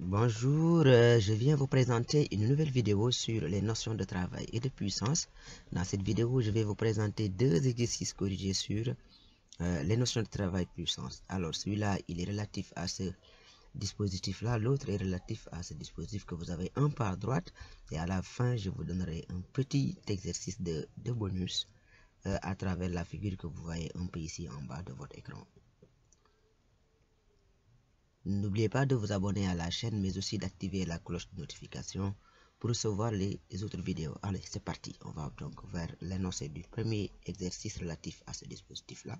Bonjour, euh, je viens vous présenter une nouvelle vidéo sur les notions de travail et de puissance. Dans cette vidéo, je vais vous présenter deux exercices corrigés sur euh, les notions de travail et puissance. Alors, celui-là, il est relatif à ce dispositif-là, l'autre est relatif à ce dispositif que vous avez un par droite. Et à la fin, je vous donnerai un petit exercice de, bonus euh, à travers la figure que vous voyez un peu ici en bas de votre écran. N'oubliez pas de vous abonner à la chaîne, mais aussi d'activer la cloche de notification pour recevoir les, autres vidéos. Allez, c'est parti. On va donc vers l'énoncé du premier exercice relatif à ce dispositif-là.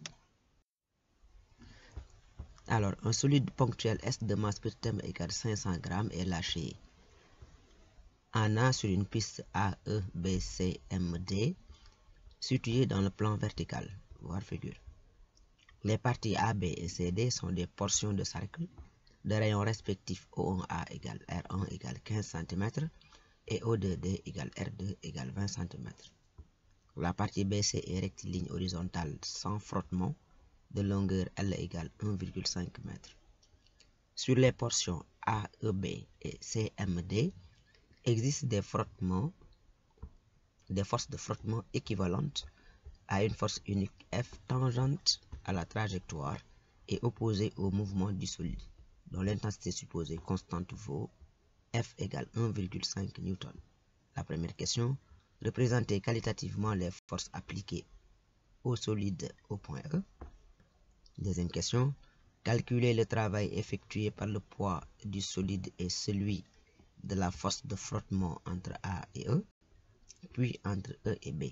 Alors, un solide ponctuel S de masse per thème égale 500 grammes est lâché en A sur une piste A, E, B, C, M, D située dans le plan vertical, voire figure. Les parties A, B et C, D sont des portions de cercle de rayons respectifs O1A égale R1 égale 15 cm et O2D égale R2 égale 20 cm. La partie BC est rectiligne horizontale sans frottement de longueur L égale 1,5 m. Sur les portions AEB et CMD existent des frottements, des forces de frottement équivalentes à une force unique F tangente à la trajectoire et opposée au mouvement du solide dont l'intensité supposée constante vaut F égale 1,5 Newton. La première question, représenter qualitativement les forces appliquées au solide au point E. Deuxième question, calculer le travail effectué par le poids du solide et celui de la force de frottement entre A et E, puis entre E et B,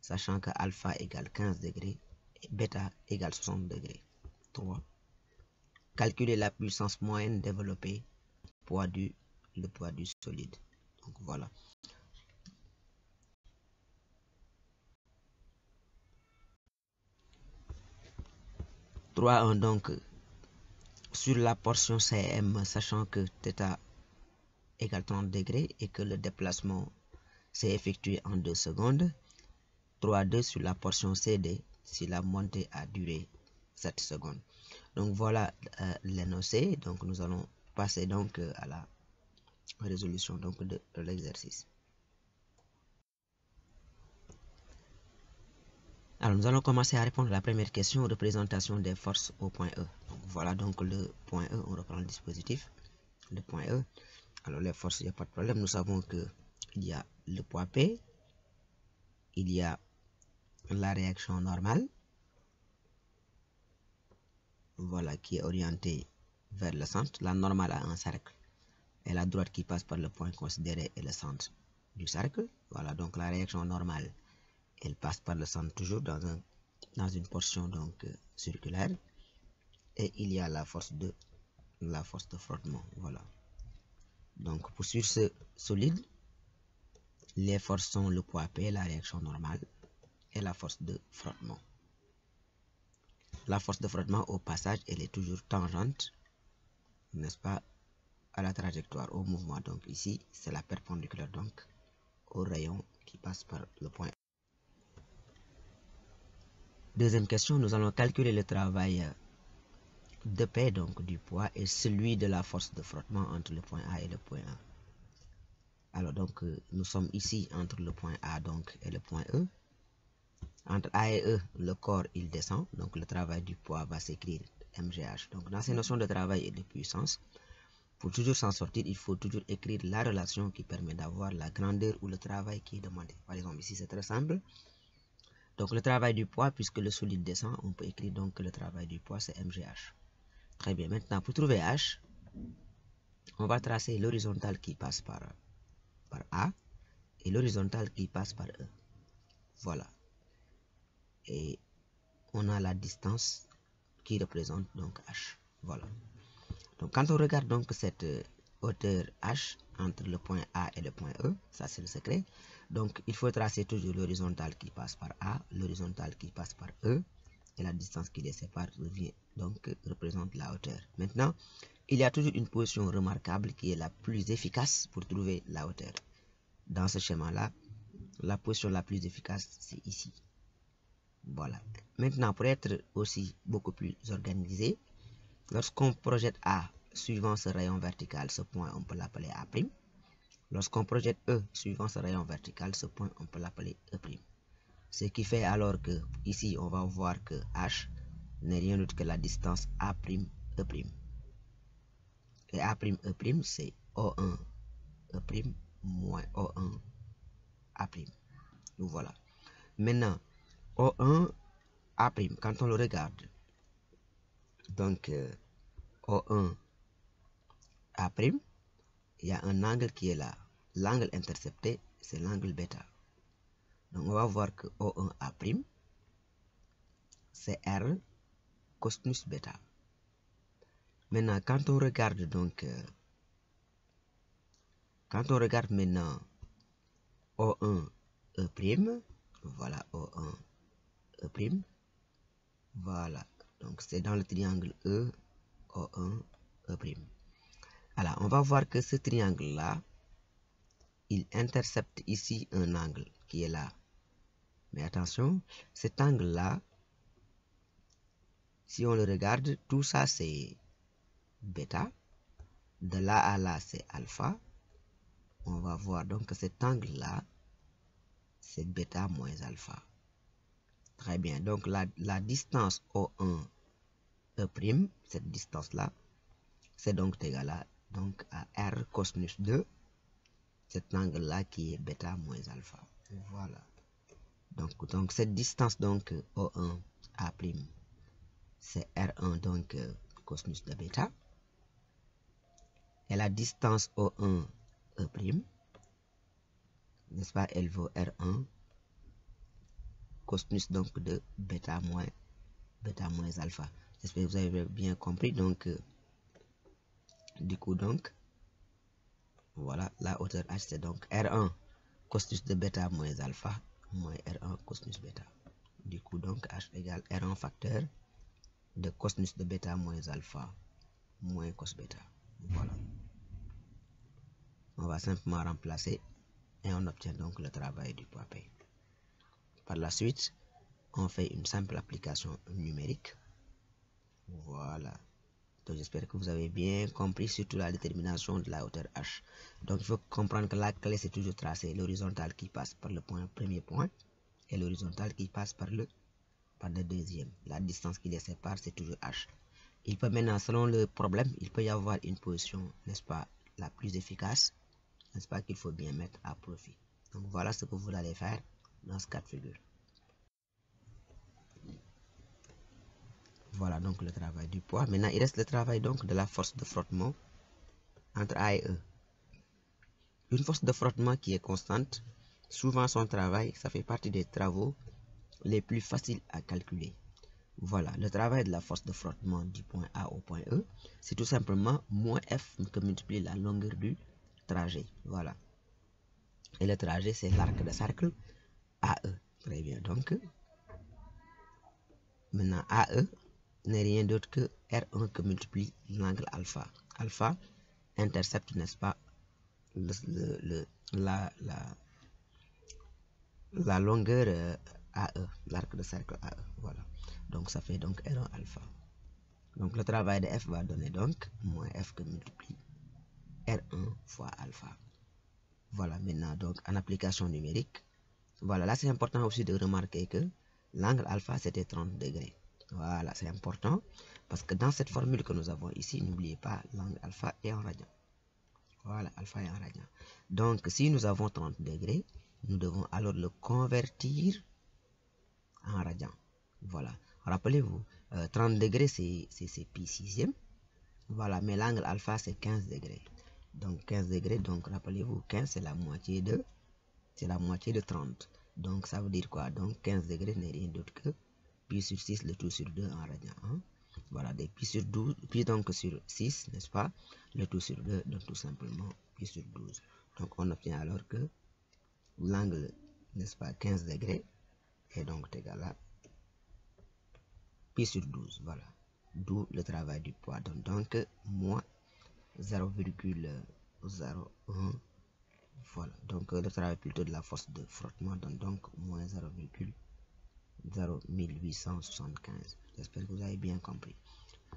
sachant que alpha égale 15 degrés et bêta égale 60 degrés. 3 calculer la puissance moyenne développée poids du le poids du solide. Donc voilà. Trois donc sur la portion CM sachant que θ égale 30 degrés et que le déplacement s'est effectué en 2 secondes 3,2 sur la portion CD si la montée a duré 7 secondes donc voilà euh, l'énoncé. Donc nous allons passer donc euh, à la résolution donc de, l'exercice. Alors nous allons commencer à répondre à la première question, représentation des forces au point E. Donc, voilà donc le point E, on reprend le dispositif, le point E. Alors les forces, il n'y a pas de problème, nous savons que il y a le poids P, il y a la réaction normale, voilà, qui est orientée vers le centre. La normale a un cercle et la droite qui passe par le point considéré est le centre du cercle. Voilà, donc la réaction normale, elle passe par le centre toujours dans, un, dans une portion donc euh, circulaire. Et il y a la force de la force de frottement. Voilà. Donc pour sur ce solide, les forces sont le poids P, la réaction normale et la force de frottement. La force de frottement au passage, elle est toujours tangente, n'est-ce pas, à la trajectoire, au mouvement. Donc ici, c'est la perpendiculaire donc au rayon qui passe par le point. Deuxième question, nous allons calculer le travail de paix donc du poids et celui de la force de frottement entre le point A et le point A. Alors donc nous sommes ici entre le point A donc et le point E. Entre A et E, le corps, il descend. Donc, le travail du poids va s'écrire MGH. Donc, dans ces notions de travail et de puissance, pour toujours s'en sortir, il faut toujours écrire la relation qui permet d'avoir la grandeur ou le travail qui est demandé. Par exemple, ici, c'est très simple. Donc, le travail du poids, puisque le solide descend, on peut écrire donc que le travail du poids, c'est MGH. Très bien. Maintenant, pour trouver H, on va tracer l'horizontale qui passe par, par A et l'horizontale qui passe par E. Voilà et on a la distance qui représente donc h. Voilà. Donc quand on regarde donc cette euh, hauteur h entre le point A et le point E, ça c'est le secret. Donc il faut tracer toujours l'horizontale qui passe par A, l'horizontale qui passe par E et la distance qui les sépare revient donc représente la hauteur. Maintenant, il y a toujours une position remarquable qui est la plus efficace pour trouver la hauteur. Dans ce schéma-là, la position la plus efficace, c'est ici. Voilà. Maintenant, pour être aussi beaucoup plus organisé, lorsqu'on projette A suivant ce rayon vertical, ce point, on peut l'appeler A'. Lorsqu'on projette E suivant ce rayon vertical, ce point, on peut l'appeler E'. Ce qui fait alors que, ici, on va voir que H n'est rien d'autre que la distance A'E'. Et A'E', c'est O1 E' moins O1 A'. Voilà. Maintenant, O1 A', quand on le regarde, donc euh, O1 A', il y a un angle qui est là. L'angle intercepté, c'est l'angle bêta. Donc on va voir que O1 A', c'est R cosinus bêta. Maintenant, quand on regarde donc, euh, quand on regarde maintenant O1 E', voilà O1 E', voilà, donc c'est dans le triangle E, O1 E'. Alors, on va voir que ce triangle-là, il intercepte ici un angle qui est là. Mais attention, cet angle-là, si on le regarde, tout ça c'est bêta. De là à là, c'est alpha. On va voir donc que cet angle-là, c'est bêta moins alpha. Très bien. Donc la, la distance O1 E', cette distance-là, c'est donc égal à, donc à R cosinus 2, cet angle-là qui est bêta moins alpha. Voilà. Donc, donc cette distance donc O1 A', c'est R1 donc cosinus de bêta. Et la distance O1 E', n'est-ce pas, elle vaut R1 cosinus donc de bêta moins bêta moins alpha. J'espère que vous avez bien compris. Donc, euh, du coup, donc, voilà, la hauteur h, c'est donc R1 cosinus de bêta moins alpha moins R1 cosinus bêta. Du coup, donc, h égale R1 facteur de cosinus de bêta moins alpha moins cos bêta. Voilà. On va simplement remplacer et on obtient donc le travail du poids P. Par la suite, on fait une simple application numérique. Voilà. Donc j'espère que vous avez bien compris surtout la détermination de la hauteur h. Donc il faut comprendre que la clé c'est toujours tracé l'horizontale qui passe par le point premier point et l'horizontale qui passe par le par le deuxième. La distance qui les sépare c'est toujours h. Il peut maintenant selon le problème il peut y avoir une position n'est-ce pas la plus efficace n'est-ce pas qu'il faut bien mettre à profit. Donc voilà ce que vous allez faire dans ce cas de figure. Voilà donc le travail du poids. Maintenant, il reste le travail donc de la force de frottement entre A et E. Une force de frottement qui est constante, souvent son travail, ça fait partie des travaux les plus faciles à calculer. Voilà, le travail de la force de frottement du point A au point E, c'est tout simplement moins F que multiplier la longueur du trajet. Voilà. Et le trajet, c'est l'arc de cercle AE. Très bien. Donc, maintenant AE n'est rien d'autre que R1 que multiplie l'angle alpha. Alpha intercepte, n'est-ce pas, la, longueur euh, AE, l'arc de cercle AE. Voilà. Donc, ça fait donc R1 alpha. Donc, le travail de F va donner donc moins F que multiplie R1 fois alpha. Voilà, maintenant, donc, en application numérique, voilà, là, c'est important aussi de remarquer que l'angle alpha, c'était 30 degrés. Voilà, c'est important parce que dans cette formule que nous avons ici, n'oubliez pas, l'angle alpha est en radian. Voilà, alpha est en radian. Donc, si nous avons 30 degrés, nous devons alors le convertir en radian. Voilà. Rappelez-vous, euh, 30 degrés, c'est pi sixième. Voilà, mais l'angle alpha, c'est 15 degrés. Donc, 15 degrés, donc rappelez-vous, 15, c'est la moitié de c'est la moitié de 30. Donc, ça veut dire quoi? Donc, 15 degrés n'est rien d'autre que pi sur 6, le tout sur 2 en radian 1. Voilà, des pi sur 12, pi donc sur 6, n'est-ce pas? Le tout sur 2, donc tout simplement pi sur 12. Donc, on obtient alors que l'angle, n'est-ce pas, 15 degrés est donc égal à pi sur 12. Voilà. D'où le travail du poids. Donc, donc moins 0,01 voilà, donc le travail plutôt de la force de frottement donne donc moins 0,0875. J'espère que vous avez bien compris.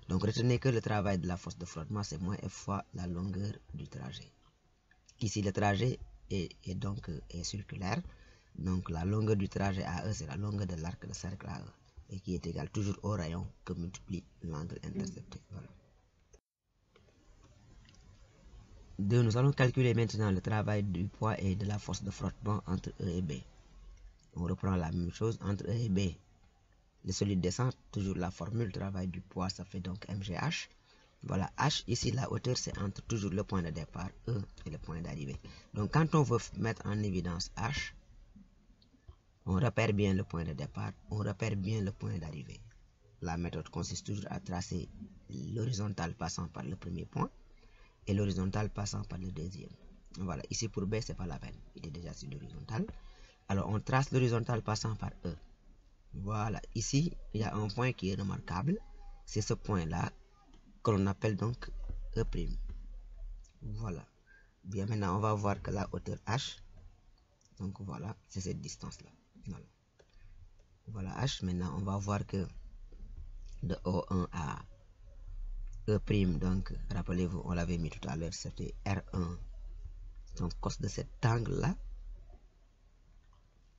Donc retenez que le travail de la force de frottement, c'est moins F fois la longueur du trajet. Ici, le trajet est, donc est circulaire. Donc la longueur du trajet AE, c'est la longueur de l'arc de cercle AE. Et qui est égal toujours au rayon que multiplie l'angle intercepté. Voilà. Deux, nous allons calculer maintenant le travail du poids et de la force de frottement entre E et B. On reprend la même chose entre E et B. Le solide descend, toujours la formule travail du poids, ça fait donc MGH. Voilà, H, ici la hauteur, c'est entre toujours le point de départ, E, et le point d'arrivée. Donc quand on veut mettre en évidence H, on repère bien le point de départ, on repère bien le point d'arrivée. La méthode consiste toujours à tracer l'horizontale passant par le premier point et l'horizontale passant par le deuxième. Voilà, ici pour B, c'est pas la peine, il est déjà sur l'horizontale. Alors on trace l'horizontale passant par E. Voilà, ici, il y a un point qui est remarquable. C'est ce point-là que l'on appelle donc E'. Voilà. Bien, maintenant, on va voir que la hauteur H, donc voilà, c'est cette distance-là. Voilà. voilà H. Maintenant, on va voir que de O1 à E', donc, rappelez-vous, on l'avait mis tout à l'heure, c'était R1. Donc, cos de cet angle-là,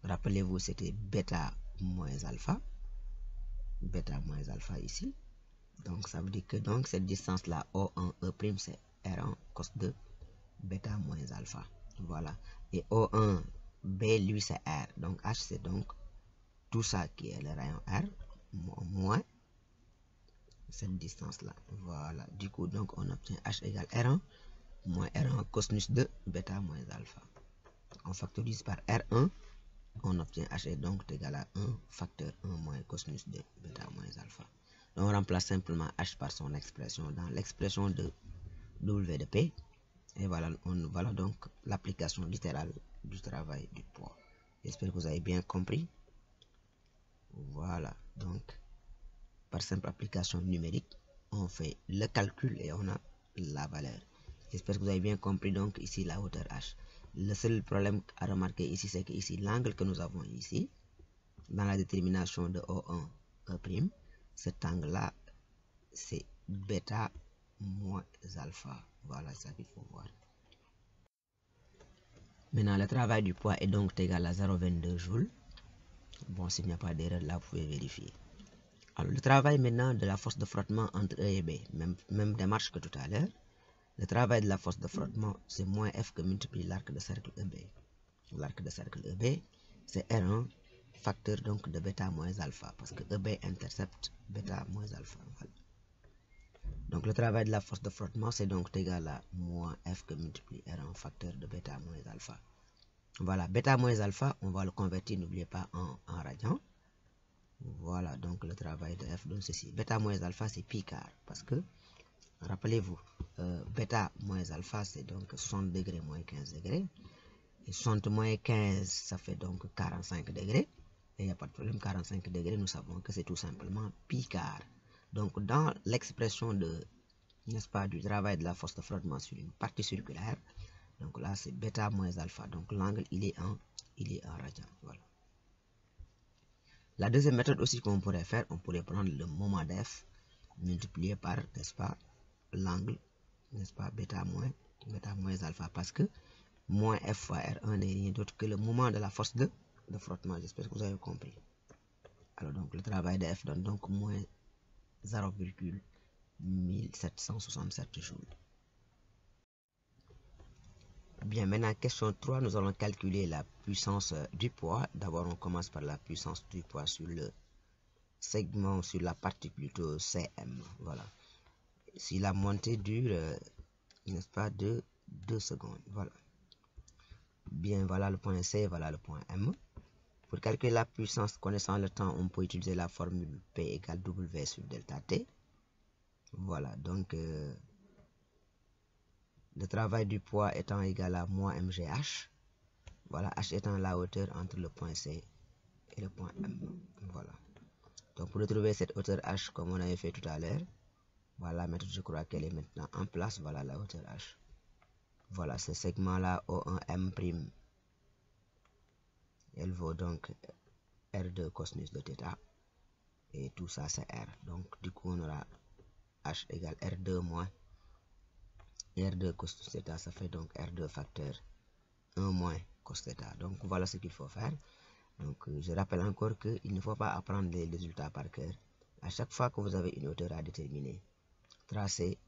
rappelez-vous, c'était bêta moins alpha. Bêta moins alpha ici. Donc, ça veut dire que donc cette distance-là, O1, E', c'est R1 cos de bêta moins alpha. Voilà. Et O1, B, lui, c'est R. Donc, H, c'est donc tout ça qui est le rayon R, moins cette distance-là. Voilà. Du coup, donc, on obtient H égale R1 moins R1 cosinus de bêta moins alpha. On factorise par R1 on obtient h est donc égal à 1 facteur 1 moins cosinus de bêta moins alpha. On remplace simplement h par son expression dans l'expression de W de P. Et voilà, on, voilà donc l'application littérale du travail du poids. J'espère que vous avez bien compris. Voilà, donc par simple application numérique, on fait le calcul et on a la valeur. J'espère que vous avez bien compris donc ici la hauteur h. Le seul problème à remarquer ici, c'est que ici, l'angle que nous avons ici, dans la détermination de O1, E', cet angle-là, c'est bêta moins alpha. Voilà ça qu'il faut voir. Maintenant, le travail du poids est donc égal à 0,22 joules. Bon, s'il n'y a pas d'erreur, là, vous pouvez vérifier. Le travail maintenant de la force de frottement entre E et B, même, démarche que tout à l'heure. Le travail de la force de frottement, c'est moins F que multiplie l'arc de cercle EB. L'arc de cercle EB, c'est R1, facteur donc de bêta moins alpha, parce que EB intercepte bêta moins alpha. Donc le travail de la force de frottement, c'est donc égal à moins F que multiplie R1, facteur de bêta moins alpha. Voilà, bêta moins alpha, on va le convertir, n'oubliez pas, en, en radian. Voilà, donc le travail de F donne ceci. Bêta moins alpha, c'est pi quart, parce que Rappelez-vous, euh, bêta moins alpha, c'est donc 60 degrés moins 15 degrés. Et 60 moins 15, ça fait donc 45 degrés. Et il n'y a pas de problème, 45 degrés, nous savons que c'est tout simplement pi quart. Donc, dans l'expression de, n'est-ce pas, du travail de la force de frottement sur une partie circulaire, donc là, c'est bêta moins alpha. Donc, l'angle, il est en, il est en radian. Voilà. La deuxième méthode aussi qu'on pourrait faire, on pourrait prendre le moment d'F multiplié par, n'est-ce pas, l'angle, n'est-ce pas, bêta moins, bêta moins alpha, parce que moins F fois R1 n'est rien d'autre que le moment de la force de, de frottement. J'espère que vous avez compris. Alors donc le travail de F donne donc moins 0,1767 joules. Bien, maintenant, question 3, nous allons calculer la puissance du poids. D'abord, on commence par la puissance du poids sur le segment, sur la partie plutôt CM. Voilà si la montée dure, euh, n'est-ce pas, de 2 secondes. Voilà. Bien, voilà le point C, voilà le point M. Pour calculer la puissance connaissant le temps, on peut utiliser la formule P égale W sur delta T. Voilà, donc euh, le travail du poids étant égal à moins MGH. Voilà, H étant la hauteur entre le point C et le point M. Voilà. Donc pour retrouver cette hauteur H comme on avait fait tout à l'heure, voilà méthode, je crois qu'elle est maintenant en place. Voilà la hauteur H. Voilà ce segment-là, O1M'. Elle vaut donc R2 cosinus de θ. Et tout ça, c'est R. Donc, du coup, on aura H égale R2 moins R2 cos θ, ça fait donc R2 facteur 1 moins cos θ. Donc voilà ce qu'il faut faire. Donc je rappelle encore qu'il ne faut pas apprendre les résultats par cœur. À chaque fois que vous avez une hauteur à déterminer, tracez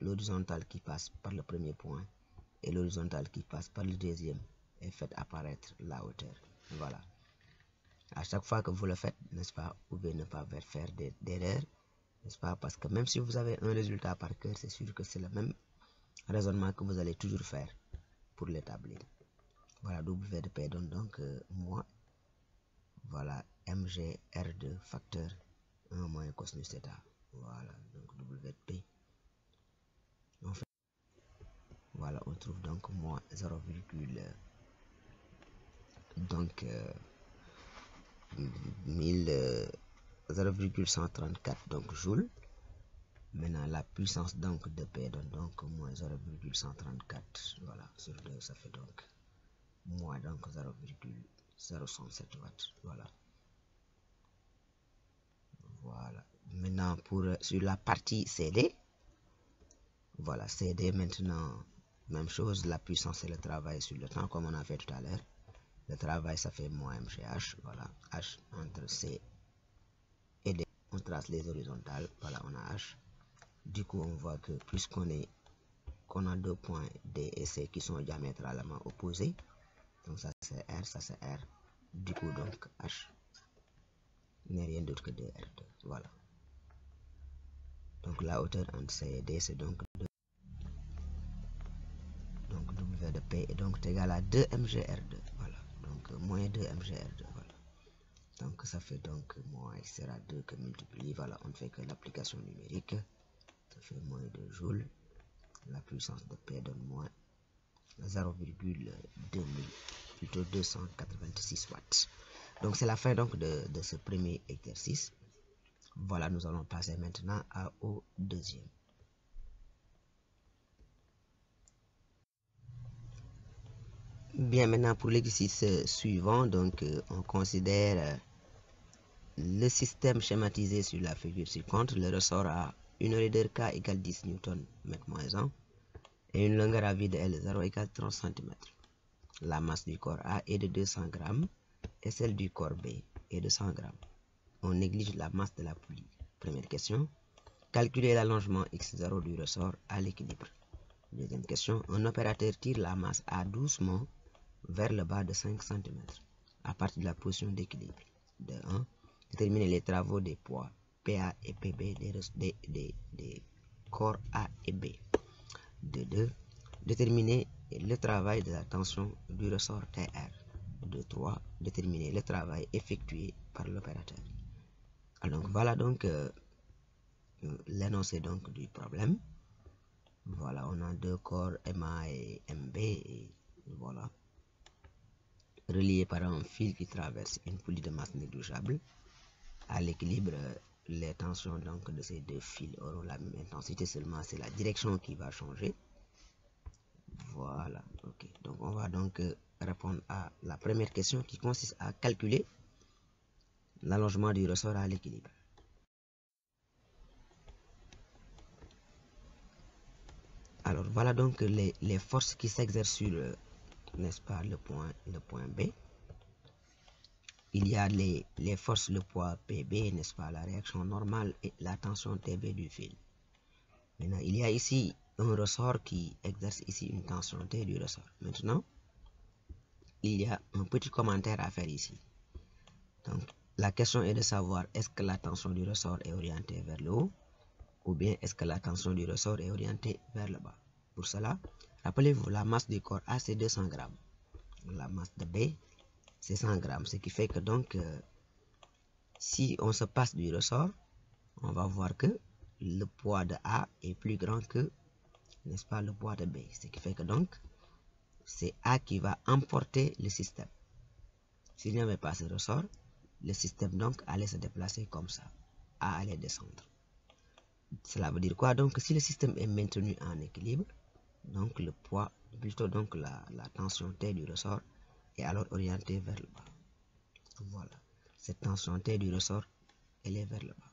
l'horizontale qui passe par le premier point et l'horizontale qui passe par le deuxième et faites apparaître la hauteur. Voilà. À chaque fois que vous le faites, n'est-ce pas, vous pouvez ne pas faire d'erreur, n'est-ce pas, parce que même si vous avez un résultat par cœur, c'est sûr que c'est le même raisonnement que vous allez toujours faire pour l'établir. Voilà, W de P donne donc euh, moins, voilà, MG R2 facteur 1 moins cosinus θ. Voilà, donc W de P. On fait, voilà, on trouve donc moins 0, donc euh, 0,134 donc joules. Maintenant, la puissance donc de P donne donc moins 0,134. Voilà, sur 2, ça fait donc moins donc 0,067 watts. Voilà. Voilà. Maintenant, pour sur la partie CD, voilà, CD maintenant, même chose, la puissance et le travail sur le temps, comme on a fait tout à l'heure. Le travail, ça fait moins MGH. Voilà. H entre C. On trace les horizontales. Voilà, on a H. Du coup, on voit que puisqu'on est qu'on a deux points D et C qui sont diamétralement opposés, donc ça c'est R, ça c'est R. Du coup, donc H n'est rien d'autre que 2R2. Voilà. Donc la hauteur entre C et D, c'est donc 2. Donc W de P est donc égal à 2 MGR2. Voilà moins 2 mgr2 voilà donc ça fait donc moins etc 2 que multiplié voilà on ne fait que l'application numérique. Ça fait moins de joules. La puissance de P donne moins 0,2000 plutôt 286 watts. Donc c'est la fin donc de, de ce premier exercice. Voilà nous allons passer maintenant à, au deuxième. Bien, maintenant pour l'exercice suivant, donc euh, on considère euh, le système schématisé sur la figure suivante. Le ressort a une raideur K égale 10 Newton mètre moins 1 et une longueur à vide L0 égale 30 cm. La masse du corps A est de 200 grammes et celle du corps B est de 100 grammes. On néglige la masse de la poulie. Première question. Calculer l'allongement x0 du ressort à l'équilibre. Deuxième question. Un opérateur tire la masse A doucement vers le bas de 5 cm à partir de la position d'équilibre. De 1. Déterminer les travaux des poids PA et PB des, des, des, des corps A et B. De 2. Déterminer le travail de la tension du ressort TR. De 3. Déterminer le travail effectué par l'opérateur. Alors voilà donc euh, l'énoncé donc du problème. Voilà, on a deux corps MA et MB et voilà reliés par un fil qui traverse une poulie de masse négligeable. À l'équilibre, les tensions donc de ces deux fils auront la même intensité, seulement c'est la direction qui va changer. Voilà, ok. Donc on va donc répondre à la première question qui consiste à calculer l'allongement du ressort à l'équilibre. Alors voilà donc les, les forces qui s'exercent sur n'est-ce pas, le point, le point B. Il y a les, forces, le poids PB, n'est-ce pas, la réaction normale et la tension TB du fil. Maintenant, il y a ici un ressort qui exerce ici une tension T du ressort. Maintenant, il y a un petit commentaire à faire ici. Donc, la question est de savoir est-ce que la tension du ressort est orientée vers le haut ou bien est-ce que la tension du ressort est orientée vers le bas? Pour cela, Rappelez-vous, la masse du corps A, c'est 200 grammes. La masse de B, c'est 100 grammes. Ce qui fait que donc, euh, si on se passe du ressort, on va voir que le poids de A est plus grand que, n'est-ce pas, le poids de B. Ce qui fait que donc, c'est A qui va emporter le système. S'il n'y avait pas ce ressort, le système donc allait se déplacer comme ça. A allait descendre. Cela veut dire quoi? Donc, si le système est maintenu en équilibre, donc le poids, plutôt donc la, la tension T du ressort alors orientée vers le bas. Voilà. Cette tension T du ressort, elle est vers le bas.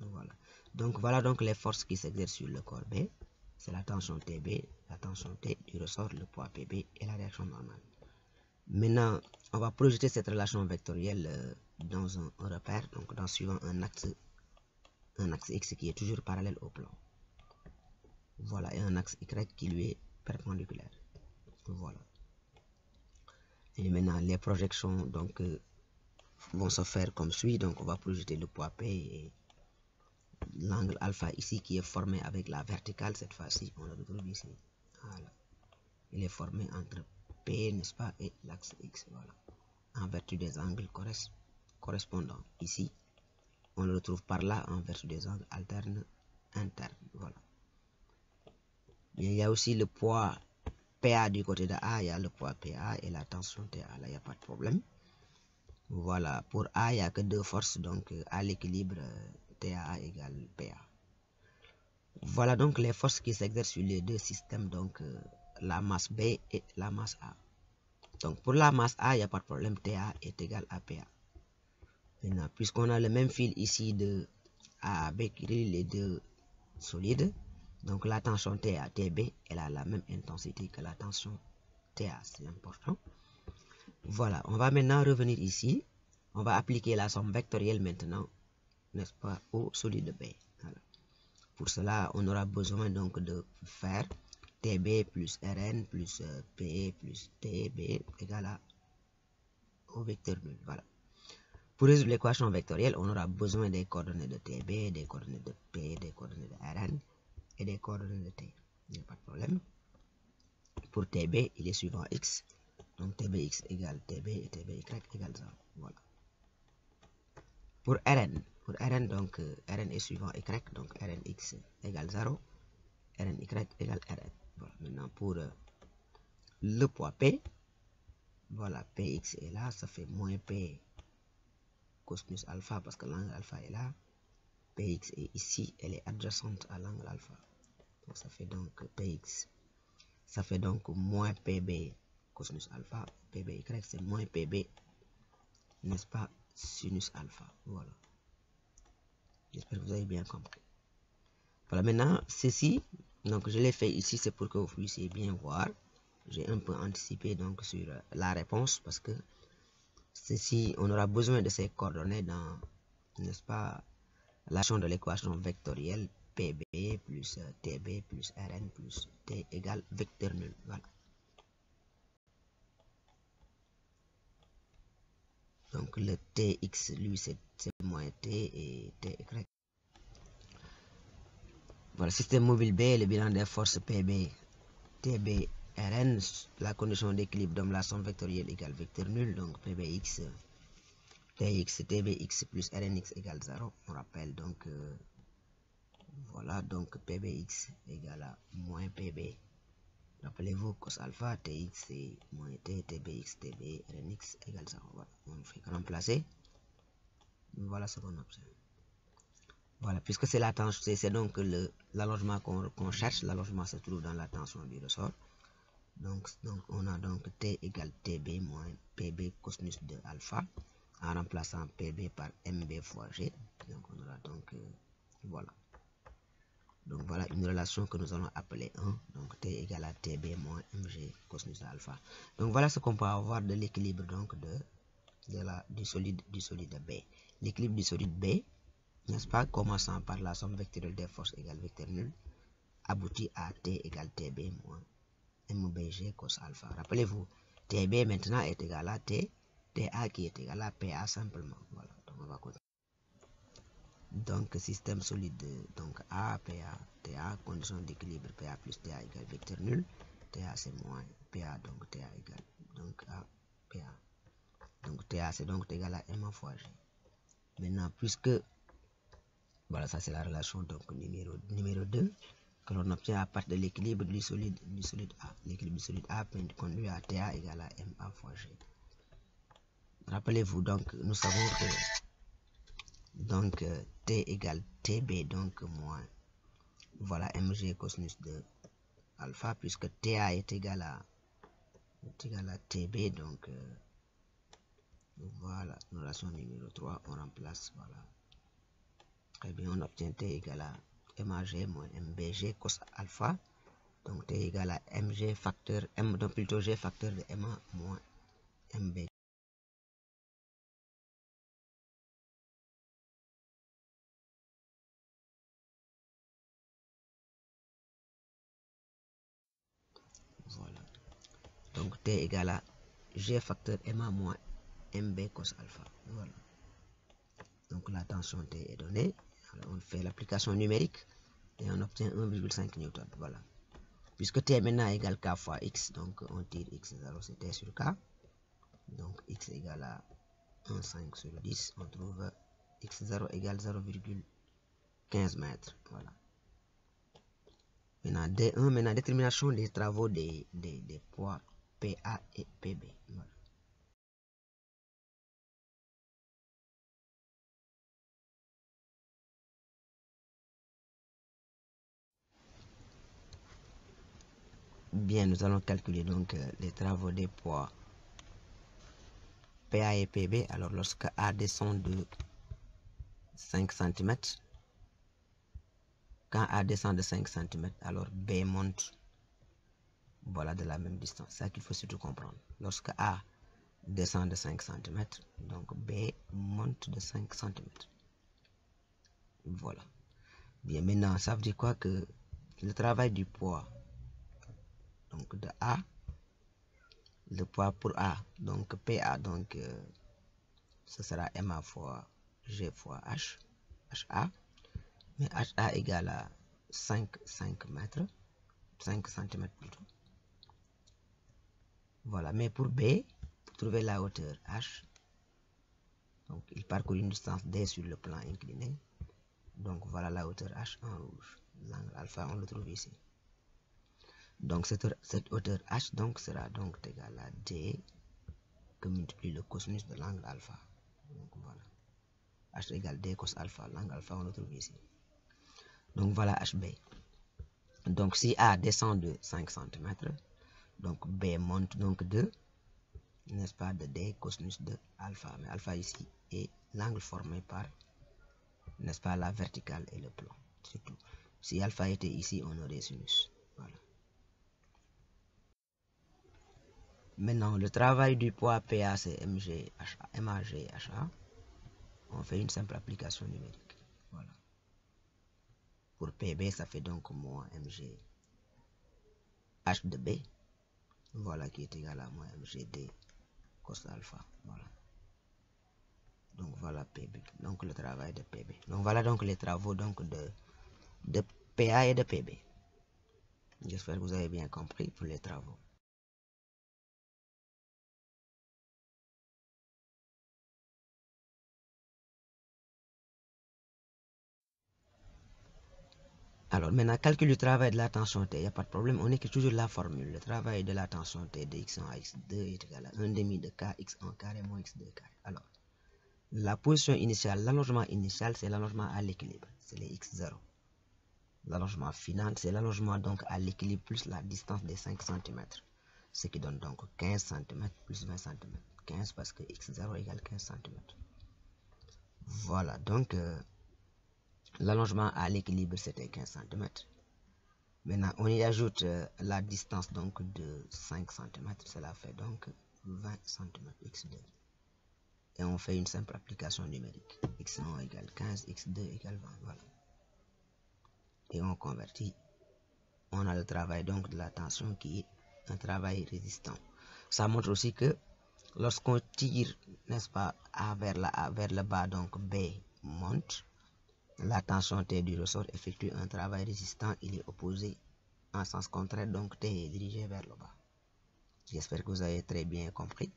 Voilà. Donc voilà donc les forces qui s'exercent sur le corps B. C'est la tension TB, la tension T du ressort, le poids PB et la réaction normale. Maintenant, on va projeter cette relation vectorielle euh, dans un, repère, donc dans suivant un axe, un axe X qui est toujours parallèle au plan. Voilà, et un axe Y qui lui est perpendiculaire. Voilà. Et maintenant, les projections donc, euh, vont se faire comme suit. Donc, on va projeter le poids P et l'angle alpha ici qui est formé avec la verticale cette fois-ci. On le retrouve ici. Voilà. Il est formé entre P, n'est-ce pas, et l'axe X. Voilà. En vertu des angles correspondants. Ici, on le retrouve par là en vertu des angles alternes internes. Voilà. il y a aussi le poids PA du côté de A, il y a le poids PA et la tension TA. Là, il n'y a pas de problème. Voilà, pour A, il n'y a que deux forces, donc à l'équilibre, TA égale PA. Voilà donc les forces qui s'exercent sur les deux systèmes, donc euh, la masse B et la masse A. Donc pour la masse A, il n'y a pas de problème, TA est égal à PA. Maintenant, puisqu'on a le même fil ici de A à B qui relie les deux solides, donc la tension TA, TB, elle a la même intensité que la tension TA, c'est important. Voilà, on va maintenant revenir ici. On va appliquer la somme vectorielle maintenant, n'est-ce pas, au solide B. Pour cela, on aura besoin donc de faire TB plus Rn plus euh, PE plus TB égale à au vecteur nul. Voilà. Pour résoudre l'équation vectorielle, on aura besoin des coordonnées de TB, des coordonnées de P, des coordonnées de Rn et des coordonnées de T. Il n'y a pas de problème. Pour TB, il est suivant X. Donc TBX égale TB et TBY égale 0. Voilà. Pour Rn, pour Rn, donc euh, Rn est suivant Y, donc Rnx égale 0. Rny égale Rn. Voilà. Maintenant pour euh, le poids P, voilà, Px est là, ça fait moins P cosinus alpha parce que l'angle alpha est là. Px est ici, elle est adjacente à l'angle alpha. Ça fait donc Px, ça fait donc moins Pb cosinus alpha, Pby c'est moins Pb, n'est-ce pas, sinus alpha. Voilà. J'espère que vous avez bien compris. Voilà, maintenant, ceci, donc je l'ai fait ici, c'est pour que vous puissiez bien voir. J'ai un peu anticipé donc sur la réponse parce que ceci, on aura besoin de ces coordonnées dans, n'est-ce pas, l'action de l'équation vectorielle PB plus TB plus Rn plus T égale vecteur nul. Voilà. Donc le Tx, lui, c'est moins T et Ty. Voilà, système mobile B, le bilan des forces PB, TB, Rn, la condition d'équilibre donne la somme vectorielle égale vecteur nul, donc PBX, Tx, TBX plus Rnx égale 0. On rappelle donc, euh, voilà, donc PBX égale à moins PB. Rappelez-vous, cos alpha, Tx c'est moins T, TBX, TB, Rnx égale 0. Voilà, on fait remplacer. Voilà ce qu'on obtient. Voilà, puisque c'est la tension, c'est donc l'allongement qu'on qu cherche. L'allongement se trouve dans la tension du ressort. Donc, donc on a donc T égale TB moins PB cosinus de alpha en remplaçant PB par MB fois G. Donc on aura donc, euh, voilà. Donc voilà une relation que nous allons appeler 1. Donc T égale à TB moins MG cosinus alpha. Donc voilà ce qu'on peut avoir de l'équilibre donc de, de la, du, solide, du solide B. L'équilibre du solide B, n'est-ce pas, commençant par la somme vectorielle des forces égale vecteur nul, aboutit à T égale TB moins MBG cos alpha. Rappelez-vous, TB maintenant est égal à T, TA qui est égal à PA simplement. Voilà, donc on va continuer. Donc, système solide, donc A, PA, TA, condition d'équilibre PA plus TA égale vecteur nul. TA c'est moins PA, donc TA égale donc à PA. Donc TA c'est donc égal à M fois G. Maintenant, puisque, voilà, ça c'est la relation donc numéro, numéro 2 que l'on obtient à partir de l'équilibre du solide, du solide A. L'équilibre du solide A conduit à TA égale à MA fois G. Rappelez-vous donc, nous savons que donc T égale TB, donc moins, voilà mg cosinus de alpha, puisque TA est égal à, égal à TB, donc euh, voilà, relation numéro 3, on remplace, voilà, Très bien, on obtient T égale à MAG moins MBG cos alpha. Donc T égale à MG facteur M, donc plutôt G facteur de MA moins MB. Donc T égale à G facteur MA moins MB cos alpha. Voilà. Donc la tension T est donnée. Alors, on fait l'application numérique et on obtient 1,5 newton. Voilà. Puisque T est maintenant égal K fois X, donc on tire X0, c'est T sur K. Donc X égale à 1,5 sur 10. On trouve X0 égale 0,15 mètres. Voilà. Maintenant, D1, maintenant détermination des travaux des, des, des poids PA et PB. Bien, nous allons calculer donc euh, les travaux des poids PA et PB. Alors, lorsque A descend de 5 cm, quand A descend de 5 cm, alors B monte voilà de la même distance. Ça qu'il faut surtout comprendre. Lorsque A descend de 5 cm, donc B monte de 5 cm. Voilà. Bien, maintenant, ça veut dire quoi que le travail du poids donc de A, le poids pour A, donc PA, donc euh, ce sera MA fois G fois H, HA, mais HA égale à 5, 5 mètres, 5 cm plutôt. Voilà, mais pour B, pour trouver la hauteur H, donc il parcourt une distance D sur le plan incliné, donc voilà la hauteur H en rouge, l'angle alpha on le trouve ici. Donc cette, hauteur h donc sera donc égale à d que multiplie le cosinus de l'angle alpha. Donc voilà. h égale d cos alpha. L'angle alpha on le trouve ici. Donc voilà hb. Donc si a descend de 5 cm, donc b monte donc de, n'est-ce pas, de d cosinus de alpha. Mais alpha ici est l'angle formé par, n'est-ce pas, la verticale et le plan. C'est tout. Si alpha était ici, on aurait sinus. Voilà. Maintenant, le travail du poids PA, c'est MG, HA, MAG, HA. On fait une simple application numérique. Voilà. Pour PB, ça fait donc moins MG H de B. Voilà qui est égal à moins MGD cos alpha. Voilà. Donc voilà PB. Donc le travail de PB. Donc voilà donc les travaux donc de, de PA et de PB. J'espère que vous avez bien compris pour les travaux. Alors maintenant, calcul du travail de la tension T, il n'y a pas de problème, on écrit toujours la formule. Le travail de la tension T de x1 à x2 est égal à 1 demi de k x1 carré moins x2 carré. Alors, la position initiale, l'allongement initial, c'est l'allongement à l'équilibre, c'est les x0. L'allongement final, c'est l'allongement donc à l'équilibre plus la distance des 5 cm. Ce qui donne donc 15 cm plus 20 cm. 15 parce que x0 égale 15 cm. Voilà, donc... Euh, L'allongement à l'équilibre, c'était 15 cm. Maintenant, on y ajoute euh, la distance donc de 5 cm. Cela fait donc 20 cm x2. Et on fait une simple application numérique. x1 égale 15, x2 égale 20. Voilà. Et on convertit. On a le travail donc de la tension qui est un travail résistant. Ça montre aussi que lorsqu'on tire, n'est-ce pas, A vers, la, vers le bas, donc B monte la tension T du ressort effectue un travail résistant, il est opposé en sens contraire, donc T est dirigé vers le bas. J'espère que vous avez très bien compris.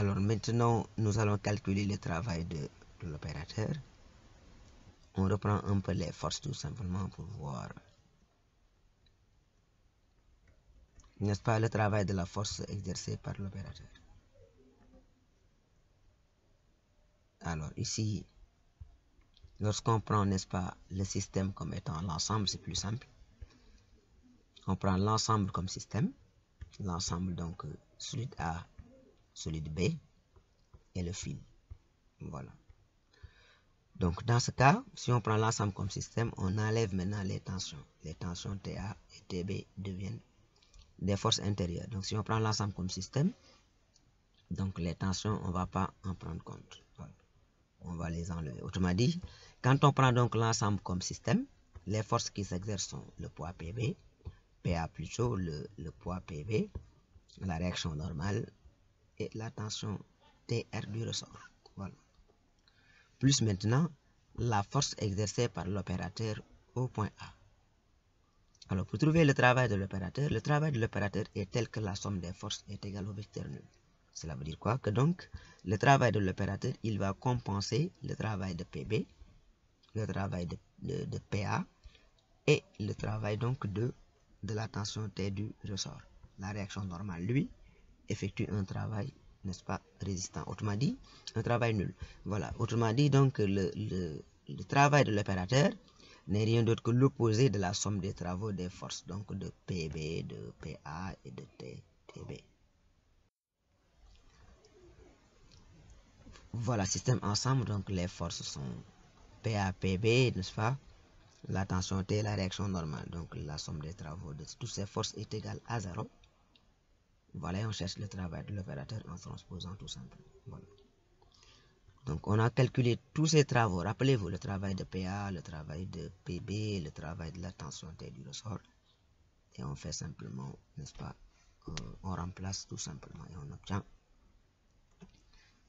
Alors maintenant, nous allons calculer le travail de l'opérateur. On reprend un peu les forces tout simplement pour voir n'est-ce pas, le travail de la force exercée par l'opérateur? Alors ici, lorsqu'on prend, n'est-ce pas, le système comme étant l'ensemble, c'est plus simple. On prend l'ensemble comme système, l'ensemble donc solide A, solide B et le fil. Voilà. Donc dans ce cas, si on prend l'ensemble comme système, on enlève maintenant les tensions. Les tensions TA et TB deviennent des forces intérieures. Donc si on prend l'ensemble comme système, donc les tensions, on ne va pas en prendre compte. On va les enlever. Autrement dit, quand on prend donc l'ensemble comme système, les forces qui s'exercent sont le poids PB, PA plutôt, le, le poids PB, la réaction normale et la tension TR du ressort. Voilà. Plus maintenant, la force exercée par l'opérateur au point A. Alors, pour trouver le travail de l'opérateur, le travail de l'opérateur est tel que la somme des forces est égale au vecteur nul. Cela veut dire quoi? Que donc, le travail de l'opérateur, il va compenser le travail de PB, le travail de, PA et le travail donc de, de la tension T du ressort. La réaction normale, lui, effectue un travail, n'est-ce pas, résistant. Autrement dit, un travail nul. Voilà. Autrement dit, donc, le, travail de l'opérateur n'est rien d'autre que l'opposé de la somme des travaux des forces, donc de PB, de PA et de TB. Voilà, système ensemble, donc les forces sont PA, PB, n'est-ce pas? La tension T, la réaction normale, donc la somme des travaux de toutes ces forces est égale à 0. Voilà, on cherche le travail de l'opérateur en transposant tout simplement. Donc, on a calculé tous ces travaux. Rappelez-vous le travail de PA, le travail de PB, le travail de la tension T du ressort. Et on fait simplement, n'est-ce pas, euh, on remplace tout simplement et on obtient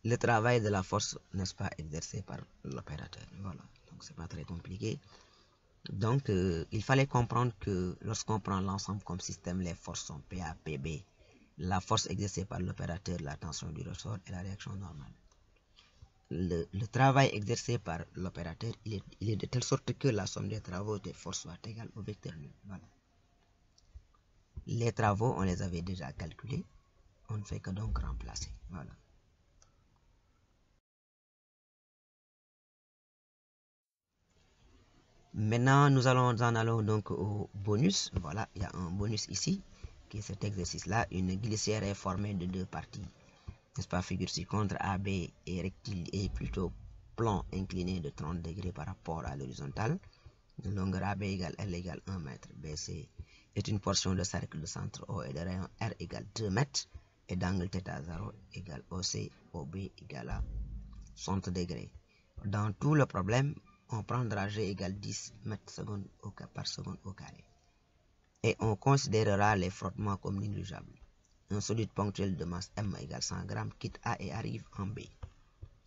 le travail de la force, n'est-ce pas, exercé par l'opérateur. Voilà, donc c'est pas très compliqué. Donc, euh, il fallait comprendre que lorsqu'on prend l'ensemble comme système, les forces sont PA, PB, la force exercée par l'opérateur, la tension du ressort et la réaction normale. Le, travail exercé par l'opérateur, il est, de telle sorte que la somme des travaux des forces soit égale au vecteur nul. Les travaux, on les avait déjà calculés. On ne fait que donc remplacer. Voilà. Maintenant, nous allons en allons donc au bonus. Voilà, il y a un bonus ici, cet exercice-là. Une glissière est formée de deux parties. N'est-ce pas, figure ci contre AB est rectiligne et plutôt plan incliné de 30 degrés par rapport à l'horizontale. De longueur AB égale L égale 1 mètre. BC est une portion de cercle de centre O et de rayon R égale 2 mètres et d'angle θ 0 égale OC, OB égale à 60 degrés. Dans tout le problème, on prendra G égale 10 mètres secondes par seconde au carré. Et on considérera les frottements comme négligeables. Un solide ponctuel de masse M égale 100 g quitte A et arrive en B.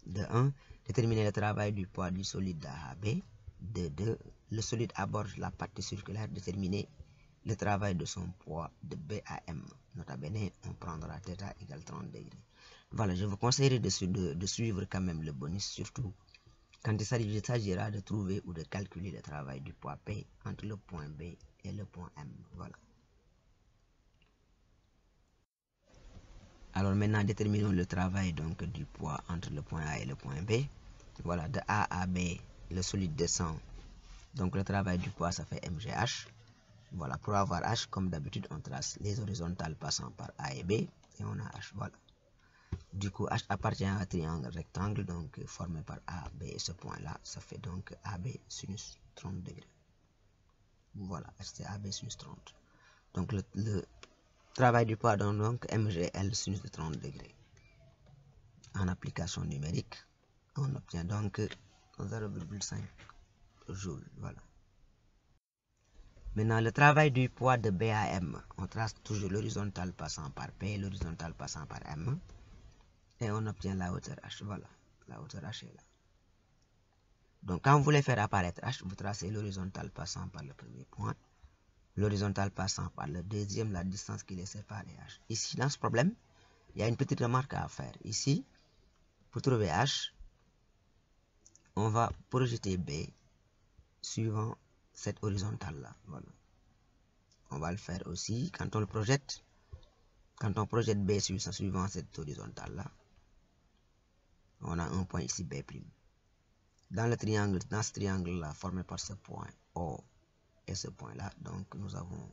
De 1, déterminer le travail du poids du solide à B. De 2, le solide aborde la partie circulaire, déterminer le travail de son poids de B à M. Nota bene, on prendra θ égale 30 degrés. Voilà, je vous conseillerais de, de suivre quand même le bonus, surtout quand il s'agira de trouver ou de calculer le travail du poids P entre le point B et le point M. Voilà. Alors maintenant, déterminons le travail donc du poids entre le point A et le point B. Voilà, de A à B, le solide descend. Donc le travail du poids, ça fait MGH. Voilà, pour avoir H, comme d'habitude, on trace les horizontales passant par A et B. Et on a H, voilà. Du coup, H appartient à un triangle rectangle donc formé par A, B et ce point-là, ça fait donc AB sinus 30 degrés. Voilà, c'est AB sinus 30. Donc le, travail du poids donne donc MGL sinus de 30 degrés. En application numérique, on obtient donc 0,5 joules. Voilà. Maintenant, le travail du poids de B à M, on trace toujours l'horizontale passant par P, l'horizontale passant par M et on obtient la hauteur H. Voilà, la hauteur H est là. Donc, quand vous voulez faire apparaître H, vous tracez l'horizontale passant par le premier point, l'horizontale passant par le deuxième, la distance qui les sépare H. Ici, dans ce problème, il y a une petite remarque à faire. Ici, pour trouver H, on va projeter B suivant cette horizontale-là. Voilà. On va le faire aussi. Quand on le projette, quand on projette B suivant cette horizontale là, on a un point ici B'. Dans le triangle, dans ce triangle là formé par ce point O et ce point là, donc nous avons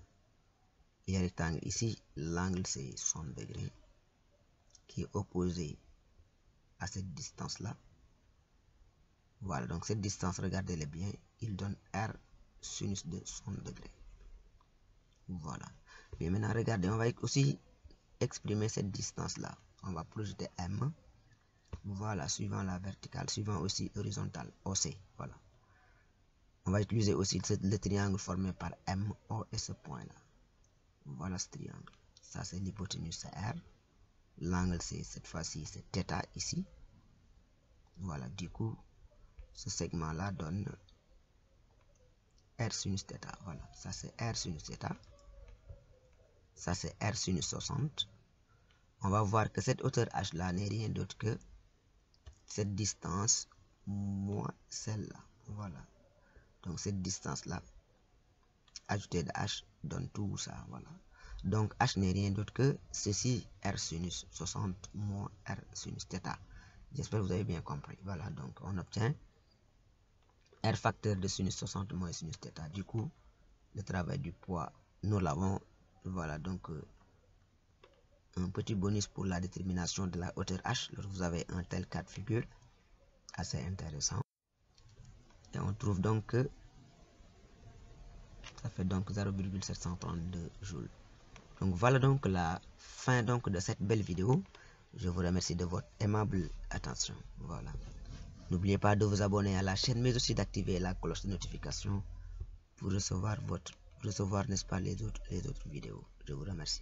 un rectangle ici, l'angle c'est 60 degrés qui est opposé à cette distance là. Voilà, donc cette distance, regardez-le bien, il donne R sinus de 60 degrés. Voilà. Mais maintenant, regardez, on va aussi exprimer cette distance-là. On va projeter M. Voilà, suivant la verticale, suivant aussi l'horizontale, OC. Voilà. On va utiliser aussi le triangle formé par M, O et ce point-là. Voilà ce triangle. Ça, c'est l'hypoténuse R. L'angle, c'est cette fois-ci, c'est θ ici. Voilà, du coup, ce segment-là donne R sinus θ. Voilà, ça c'est R sinus θ. Ça c'est R sinus 60. On va voir que cette hauteur H là n'est rien d'autre que cette distance moins celle-là. Voilà. Donc cette distance-là, ajoutée de H, donne tout ça. Voilà. Donc H n'est rien d'autre que ceci, R sinus 60 moins R sinus θ. J'espère que vous avez bien compris. Voilà, donc on obtient R facteur de sinus 60 moins sinus θ. Du coup, le travail du poids, nous l'avons. Voilà, donc euh, un petit bonus pour la détermination de la hauteur H lorsque vous avez un tel cas de figure. Assez intéressant. Et on trouve donc que ça fait donc 0,732 joules. Donc voilà donc la fin donc de cette belle vidéo. Je vous remercie de votre aimable attention. Voilà. N'oubliez pas de vous abonner à la chaîne, mais aussi d'activer la cloche de notification pour recevoir votre, recevoir, n'est-ce pas, les autres, les autres vidéos. Je vous remercie.